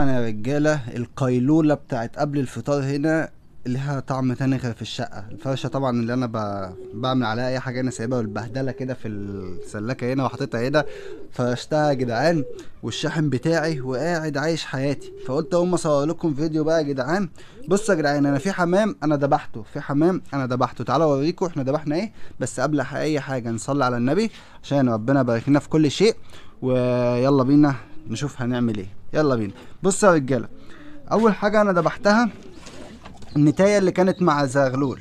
طبعا يا رجالة القيلولة بتاعت قبل الفطار هنا ليها طعم تاني غير في الشقة. الفرشة طبعا اللي أنا ب... بعمل عليها أي حاجة أنا سايبها والبهدلة كده في السلاكة هنا وحاططها هنا. فرشتها يا جدعان والشاحن بتاعي وقاعد عايش حياتي. فقلت اقوم اصور لكم فيديو بقى يا جدعان. بصوا يا جدعان أنا في حمام أنا ذبحته. في حمام أنا ذبحته. تعالوا أوريكم إحنا ذبحنا إيه. بس قبل أي حاجة نصلي على النبي عشان ربنا يبارك لنا في كل شيء. ويلا بينا نشوف هنعمل إيه. يلا بينا. بصوا يا رجالة أول حاجة أنا ذبحتها النتاية اللي كانت مع زغلول.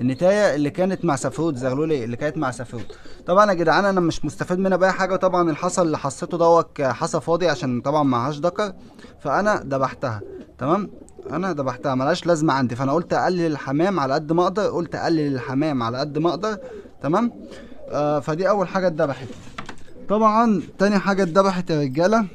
النتاية اللي كانت مع سفرود زغلول إيه؟ اللي كانت مع سفرود. طبعا يا جدعان أنا مش مستفيد منها بأي حاجة طبعا الحصى اللي حصيته دوت حصى فاضي عشان طبعا معهاش دكر فأنا ذبحتها تمام؟ أنا ذبحتها ملهاش لازمة عندي. فأنا قلت أقلل الحمام على قد ما أقدر قلت أقلل الحمام على قد ما أقدر تمام؟ آه فدي أول حاجة اتذبحت. طبعا تاني حاجة اتذبحت يا رجالة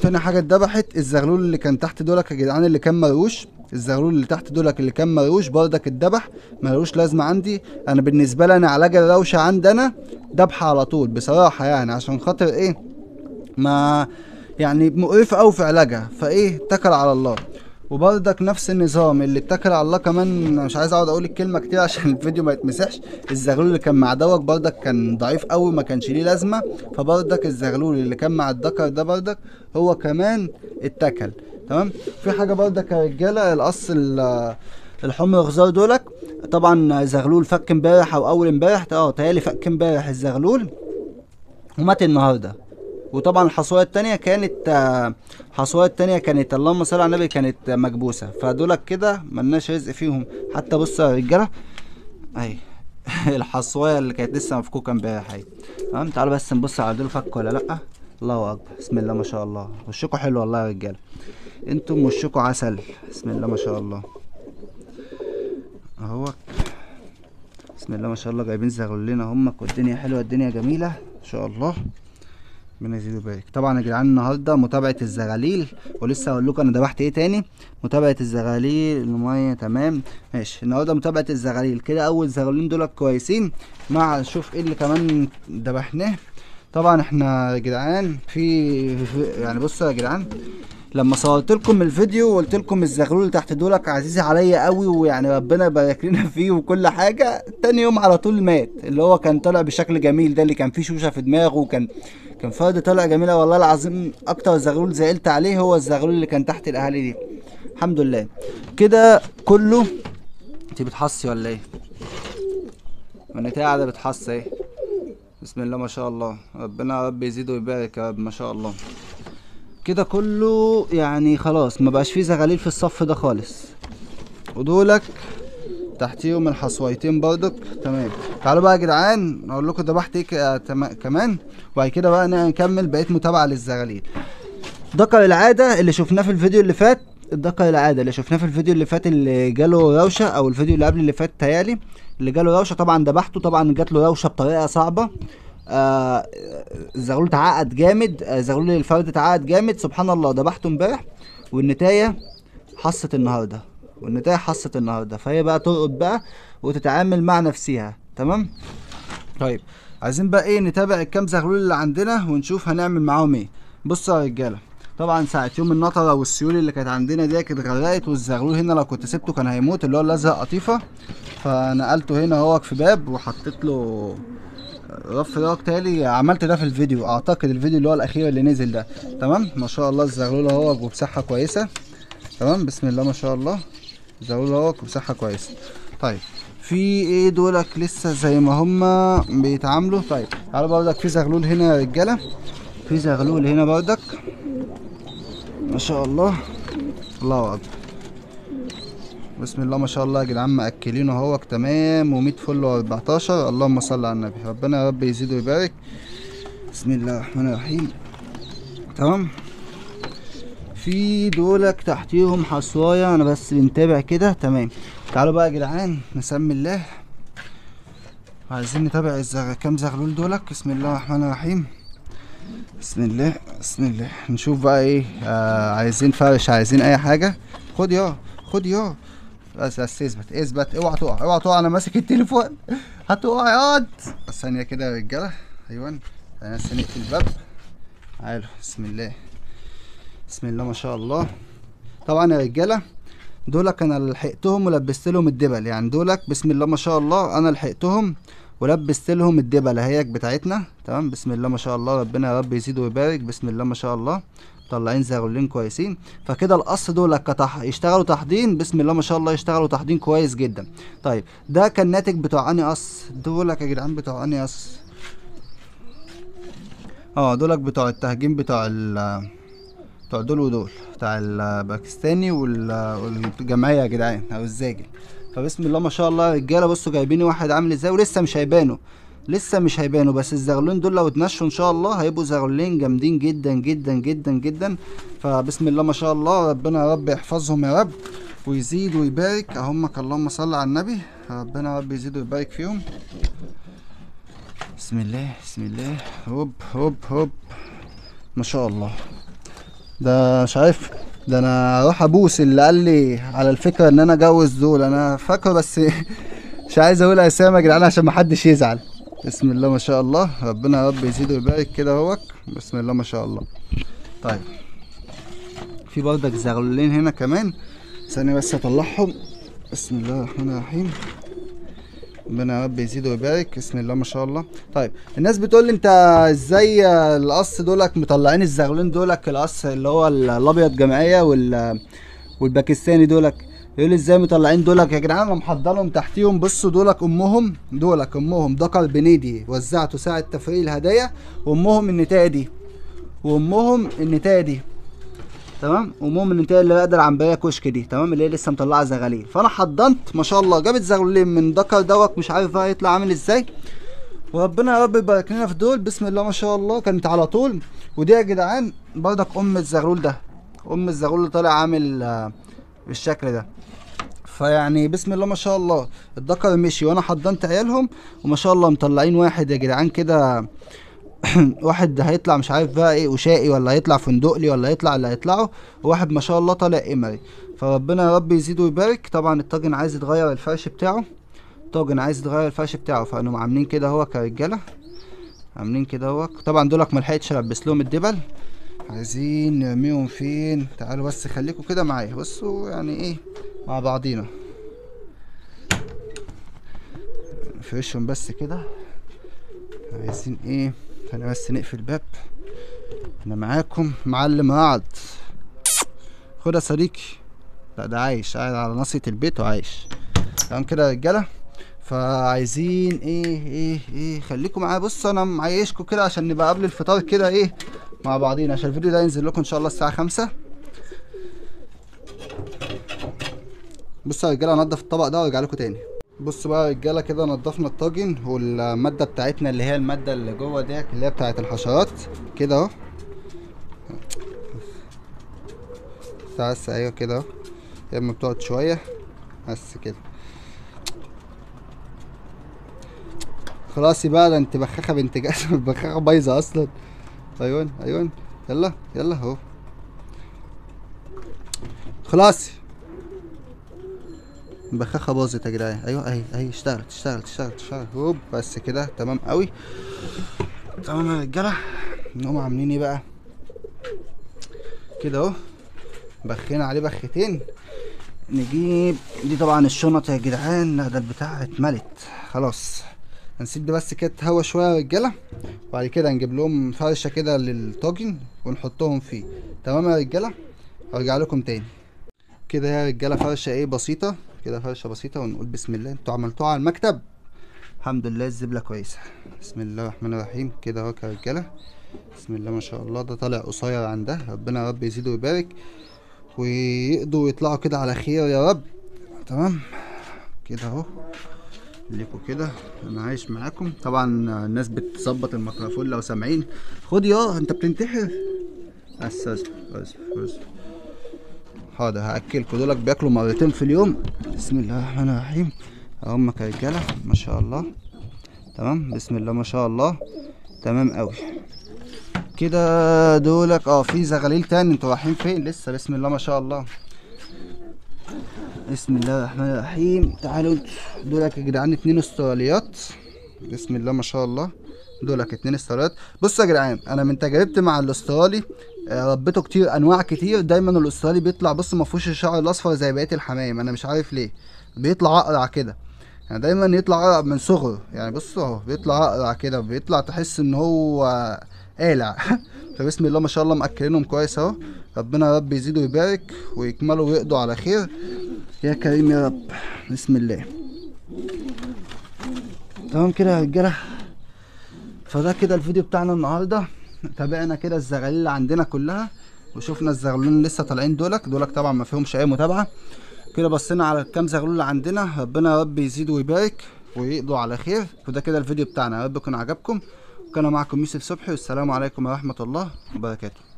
تاني حاجة اتذبحت الزغلول اللي كان تحت دولك يا جدعان اللي كان مروش الزغلول اللي تحت دولك اللي كان مروش برضك اتذبح ملوش لازمة عندي. أنا بالنسبة لي أنا علاج الروشة عندي أنا ذبح على طول بصراحة يعني عشان خاطر إيه؟ ما يعني مقرفة أوي في علاجها فإيه؟ اتكل على الله. وبرضك نفس النظام اللي اتكل على الله كمان. مش عايز اقعد أقول الكلمة كتير عشان الفيديو ما يتمسحش. الزغلول اللي كان مع دوك برضك كان ضعيف قوي ما كانش ليه لازمة. فبرضك الزغلول اللي كان مع الدكر ده برضك هو كمان اتكل. تمام؟ في حاجة برضك يا رجالة القص ال- الحمر غزار دولك. طبعا زغلول فك امبارح أو أول امبارح. آه تهيألي فك امبارح الزغلول. ومات النهارده. وطبعا الحصوية التانية كانت آه، الحصوية التانية كانت اللهم صل على النبي كانت آه، مكبوسة فدولك كده ملناش رزق فيهم. حتى بص يا رجالة اهي الحصوية اللي كانت لسه مفكوكة امبارح أهي. تمام؟ تعالوا بس نبص على دول فك ولا لأ؟ الله أكبر. بسم الله ما شاء الله. وشكوا حلو والله يا رجالة. أنتم وشكوا عسل. بسم الله ما شاء الله. أهو. بسم الله ما شاء الله. جايبين زغلولين همك والدنيا حلوة الدنيا جميلة. ان شاء الله. ربنا يزيد ويبارك. طبعا يا جدعان النهارده متابعة الزغاليل ولسه هقول لكم أنا ذبحت إيه تاني؟ متابعة الزغاليل المية تمام؟ ماشي. النهارده متابعة الزغاليل. كده أول زغالين دول كويسين. مع نشوف إيه اللي كمان ذبحناه. طبعا إحنا يا جدعان في يعني بصوا يا جدعان لما صورت لكم الفيديو وقلت لكم الزغلول اللي تحت دولك عزيز عليا قوي ويعني ربنا يبارك لنا فيه وكل حاجة تاني يوم على طول مات اللي هو كان طالع بشكل جميل ده اللي كان فيه شوشة في دماغه وكان كان فرد طالع جميلة والله العظيم أكتر زغلول زعلت عليه هو الزغلول اللي كان تحت الاهالي دي. الحمد لله. كده كله انت بتحصي ولا إيه؟ من قاعدة بتحصي إيه بسم الله ما شاء الله. ربنا يا رب يزيد ويبارك يا رب ما شاء الله. كده كله يعني خلاص ما بقاش فيه زغاليل في الصف ده خالص. ودولك تحتيهم الحصويتين برضك تمام. تعالوا بقى يا جدعان أقول لكم ذبحت إيه تما- كمان. وبعد كده بقى نكمل بقيت متابعة للزغاليل. دكر العاده اللي شفناه في الفيديو اللي فات. الدكر العاده اللي شفناه في الفيديو اللي فات اللي جاله روشة أو الفيديو اللي قبل اللي فات تيالي اللي جاله روشة طبعا ذبحته طبعا جات له روشة بطريقة صعبة. آه الزغلول اتعقد جامد آه، زغلول الفرد اتعقد جامد. سبحان الله ذبحته امبارح والنتاية حصت النهارده. والنتاية حصت النهارده. فهي بقى ترقد بقى وتتعامل مع نفسها تمام؟ طيب عايزين بقى إيه نتابع الكام زغلول اللي عندنا ونشوف هنعمل معاهم إيه. بصوا يا رجالة طبعا ساعة يوم النطرة والسيول اللي كانت عندنا دي كانت غرقت والزغلول هنا لو كنت سبته كان هيموت اللي هو الأزرق قطيفة. فنقلته هنا اهوك في باب وحطيت له رف راك تالي عملت ده في الفيديو. أعتقد الفيديو اللي هو الأخير اللي نزل ده. تمام؟ ما شاء الله الزغلول اهوك وبصحة كويسة. تمام؟ بسم الله ما شاء الله. الزغلول اهوك وبصحة كويسة. طيب في إيه دولك لسه زي ما هما بيتعاملوا؟ طيب تعالوا برضك في زغلول هنا يا رجالة. في زغلول هنا برضك. ما شاء الله. الله أكبر. بسم الله ما شاء الله يا جدعان مأكلينه أهوك تمام و100 فل و14 اللهم صل على النبي. ربنا يا رب يزيد ويبارك. بسم الله الرحمن الرحيم. تمام؟ في دولك تحتيهم حصوايا أنا بس بنتابع كده. تمام. تعالوا بقى يا جدعان نسمي الله. عايزين نتابع الزغ... كام زغلول دولك؟ بسم الله الرحمن الرحيم. بسم الله بسم الله. نشوف بقى إيه آه عايزين فرش عايزين أي حاجة؟ خد يا خد يا. بس بس اثبت. اثبت اوعى تقع اوعى تقع أنا ماسك التليفون. هتقع ياض ثانية كده يا رجالة. أيوه أنا بس نقفل الباب. تعالوا بسم الله. بسم الله ما شاء الله. طبعا يا رجالة دولك أنا لحقتهم ولبست لهم الدبل. يعني دولك بسم الله ما شاء الله أنا لحقتهم ولبست لهم الدبل. اهيك بتاعتنا. تمام؟ بسم الله ما شاء الله. ربنا يا رب يزيد ويبارك. بسم الله ما شاء الله. طالعين زغلولين كويسين. فكده القص دول كتح يشتغلوا تحضين. بسم الله ما شاء الله يشتغلوا تحضين كويس جدا. طيب ده كان ناتج بتوع اني قص؟ دولك يا جدعان بتوع اني قص؟ آه دولك بتوع التهجين بتوع ال بتوع دول ودول بتاع الباكستاني وال- والجمعية يا جدعان أو الزاجل. فبسم الله ما شاء الله رجالة بصوا جايبين واحد عامل إزاي ولسه مش هيبانوا. لسه مش هيبانوا بس الزغلولين دول لو اتنشوا إن شاء الله هيبقوا زغلولين جامدين جدا جدا جدا جدا. فبسم الله ما شاء الله ربنا يا رب يحفظهم يا رب ويزيد ويبارك. أهمك اللهم صل على النبي. ربنا يا رب يزيد ويبارك فيهم. بسم الله بسم الله. هوب هوب هوب. ما شاء الله. ده مش عارف ده أنا أروح أبوس اللي قال لي على الفكرة إن أنا أجوز دول. أنا فاكره بس مش عايز أقول اسامي يا جدعان عشان محدش يزعل. بسم الله ما شاء الله. ربنا يا رب يزيد ويبارك كده اهوك. بسم الله ما شاء الله. طيب. في برضك زغلولين هنا كمان. ثانية بس اطلعهم بسم الله الرحمن الرحيم. ربنا يا رب يزيد ويبارك. بسم الله ما شاء الله. طيب. الناس بتقول لي انت إزاي القص دولك مطلعين الزغلولين دولك القص اللي هو الابيض جمعية وال والباكستاني دولك؟ يقول لي إزاي مطلعين دولك يا جدعان؟ أنا محضرهم تحتيهم. بصوا دولك أمهم دولك أمهم. دكر بنيدي وزعته ساعة تفريق الهدايا. وأمهم النتاية دي وأمهم النتاية دي تمام؟ امهم النتاية اللي أقدر عنبريه كشك دي تمام؟ اللي هي لسه مطلعة زغاليل. فأنا حضنت ما شاء الله جابت زغلولين من دكر دوت مش عارف بقى يطلع عامل إزاي. وربنا يا رب يبارك لنا في دول. بسم الله ما شاء الله كانت على طول. ودي يا جدعان برضك أم الزغلول ده. أم الزغلول طالع عامل آه، بالشكل ده. فيعني بسم الله ما شاء الله الدكر مشي وأنا حضنت عيالهم وما شاء الله مطلعين واحد يا جدعان كده. واحد هيطلع مش عارف بقى إيه وشائي ولا هيطلع فندقلي ولا هيطلع اللي هيطلعه وواحد ما شاء الله طالع قمري فربنا يا رب يزيد ويبارك. طبعا الطاجن عايز يتغير الفرش بتاعه. الطاجن عايز يتغير الفرش بتاعه. فانهم عاملين كده هو كرجالة عاملين كده هو. طبعا دولك ملحقتش ألبس لهم الدبل. عايزين نرميهم فين؟ تعالوا بس خليكم كده معايا. بصوا يعني إيه؟ مع بعضينا. نفرشهم بس كده. عايزين إيه؟ أنا بس نقفل الباب. أنا معاكم معلم رعد خد يا صديقي. لا ده عايش قاعد على ناصية البيت وعايش. تمام كده يا رجالة؟ فعايزين إيه إيه إيه؟ خليكم معايا. بص أنا معيشكم كده عشان نبقى قبل الفطار كده إيه؟ مع بعضينا عشان الفيديو ده ينزل لكم إن شاء الله الساعة خمسة. بصوا يا رجالة هنضف الطبق ده وارجع لكم تاني. بصوا بقى يا رجالة كده نضفنا الطاجن والمادة بتاعتنا اللي هي المادة اللي جوه ديت اللي هي بتاعت الحشرات. كده أهو. بس أيوه كده أهو. يا اما بتقعد شوية بس كده. خلاص بقى ده انت بخاخة بنت جاسم البخاخه بايظة أصلا. أيوه أيوه يلا يلا أهو. خلاص. البخاخه باظت يا جدعان. أيوه أهي أهي اشتغلت اشتغلت اشتغلت اشتغلت. هوب بس كده. تمام قوي تمام يا رجالة. نقوم عاملين إيه بقى؟ كده أهو. بخينا عليه بختين. نجيب دي طبعا الشنط يا جدعان. ده البتاع اتملت. خلاص. هنسيب ده بس كده تهوى شوية يا رجالة. وبعد كده نجيب لهم فرشة كده للطاجن ونحطهم فيه. تمام يا رجالة؟ ارجع لكم تاني. كده يا رجالة فرشة إيه؟ بسيطة. كده فرشة بسيطة ونقول بسم الله. أنتوا عملتوها على المكتب. الحمد لله الزبلة كويسة. بسم الله الرحمن الرحيم. كده اهو يا رجالة. بسم الله ما شاء الله. ده طالع قصير عن ده. ربنا يا رب يزيده ويبارك ويقضوا ويطلعوا كده على خير يا رب. تمام؟ كده اهو. ليكوا كده. أنا عايش معاكم. طبعا الناس بتظبط الميكروفون لو سامعين. خد يا أنت بتنتحر. اسف اسف اسف حاضر هأكلكوا. دولك بياكلوا مرتين في اليوم. بسم الله الرحمن الرحيم. أمك يا رجاله ما شاء الله. تمام؟ بسم الله ما شاء الله. تمام قوي كده دولك آه في زغاليل تاني. أنتوا رايحين فين؟ لسه بسم الله ما شاء الله. بسم الله الرحمن الرحيم. تعالوا دولك يا جدعان اتنين استراليات. بسم الله ما شاء الله. دولك اتنين استراليات. بصوا يا جدعان أنا من تجربتي مع الأسترالي آه، ربيته كتير أنواع كتير. دايما الأسترالي بيطلع بص ما فيهوش الشعر الأصفر زي بقية الحمايم. أنا مش عارف ليه. بيطلع أقرع كده. يعني دايما يطلع أقرع من صغره. يعني بص أهو بيطلع أقرع كده بيطلع تحس إن هو قالع. فبسم الله ما شاء الله مأكلينهم كويس أهو. ربنا يا رب يزيد ويبارك ويكملوا ويقضوا على خير. يا كريم يا رب. بسم الله. تمام كده يا رجالة؟ فده كده الفيديو بتاعنا النهارده. تابعنا كده الزغاليل اللي عندنا كلها وشفنا الزغلولين لسه طالعين دولك. دولك طبعا ما فيهمش أي متابعة. كده بصينا على الكام زغلول اللي عندنا. ربنا يا رب يزيد ويبارك ويقضوا على خير. وده كده الفيديو بتاعنا. يا رب يكون عجبكم. وكان معكم يوسف صبحي والسلام عليكم ورحمة الله وبركاته.